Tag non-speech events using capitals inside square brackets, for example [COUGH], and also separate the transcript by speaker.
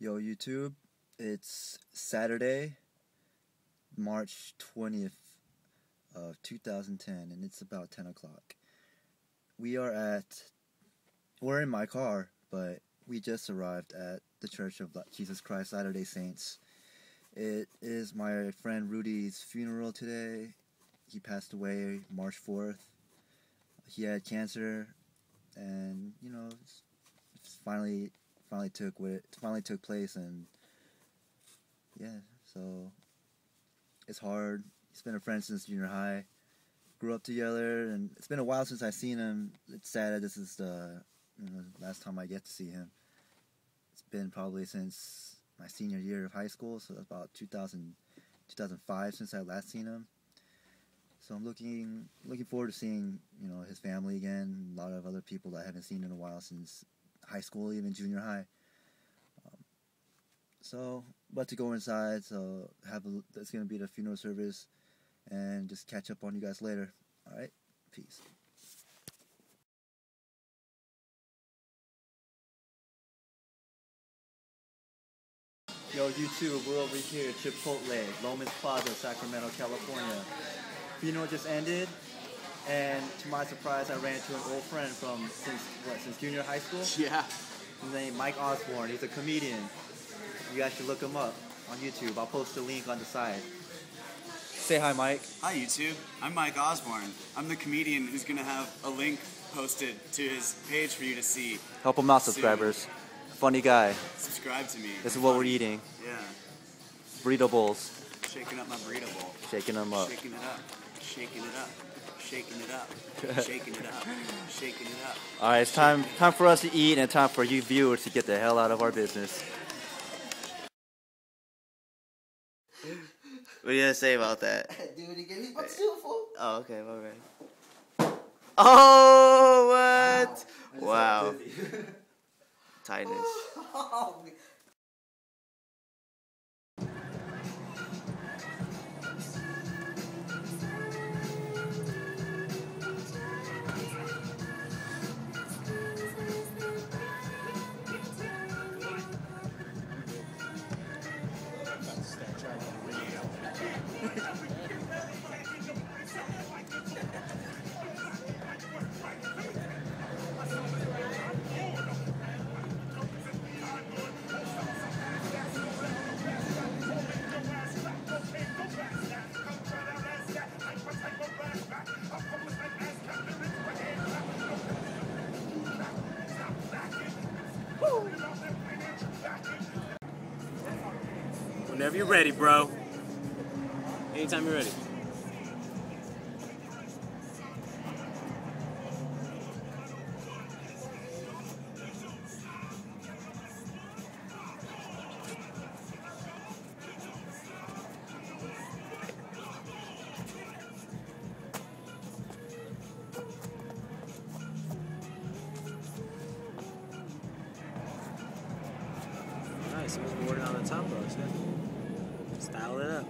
Speaker 1: Yo, YouTube, it's Saturday, March 20th of 2010, and it's about 10 o'clock. We are at, we're in my car, but we just arrived at the Church of Jesus Christ Latter-day Saints. It is my friend Rudy's funeral today. He passed away March 4th. He had cancer, and, you know, finally finally took what it finally took place and yeah so it's hard. He's been a friend since junior high. Grew up together and it's been a while since i've seen him. It's sad that this is the you know, last time i get to see him. It's been probably since my senior year of high school so that's about 2000 2005 since i last seen him. So i'm looking looking forward to seeing you know his family again a lot of other people that i haven't seen in a while since high school, even junior high. Um, so, about to go inside. So, have a, that's gonna be the funeral service, and just catch up on you guys later. All right, peace. Yo, YouTube, we're over here at Chipotle, Lomas Plaza, Sacramento, California. Funeral just ended, and to my surprise, I ran into an old friend from since what since junior high school.
Speaker 2: Yeah.
Speaker 1: His name is Mike Osborn. He's a comedian. You guys should look him up on YouTube. I'll post a link on the side. Say hi, Mike.
Speaker 2: Hi, YouTube. I'm Mike Osborn. I'm the comedian who's going to have a link posted to his page for you to see.
Speaker 1: Help him out,
Speaker 2: Soon.
Speaker 1: subscribers. Funny guy.
Speaker 2: Subscribe to me.
Speaker 1: This is what we're eating.
Speaker 2: Yeah.
Speaker 1: Burrito bowls.
Speaker 2: Shaking up my burrito bowl.
Speaker 1: Shaking them up.
Speaker 2: Shaking it up. Shaking it up. Shaking it up. [LAUGHS] Shaking it up. Shaking it up.
Speaker 1: All right, it's time time for us to eat and time for you viewers to get the hell out of our business.
Speaker 3: What are you gonna say about that? [LAUGHS]
Speaker 4: Do it again. He's about to do it, fool.
Speaker 3: Oh, okay, all right. Oh, what? Wow. [LAUGHS] Tightness.
Speaker 4: Oh,
Speaker 2: Whenever you're ready, bro. Anytime you're ready. Nice. Someone's boarding on the top box. Yeah. Style it up.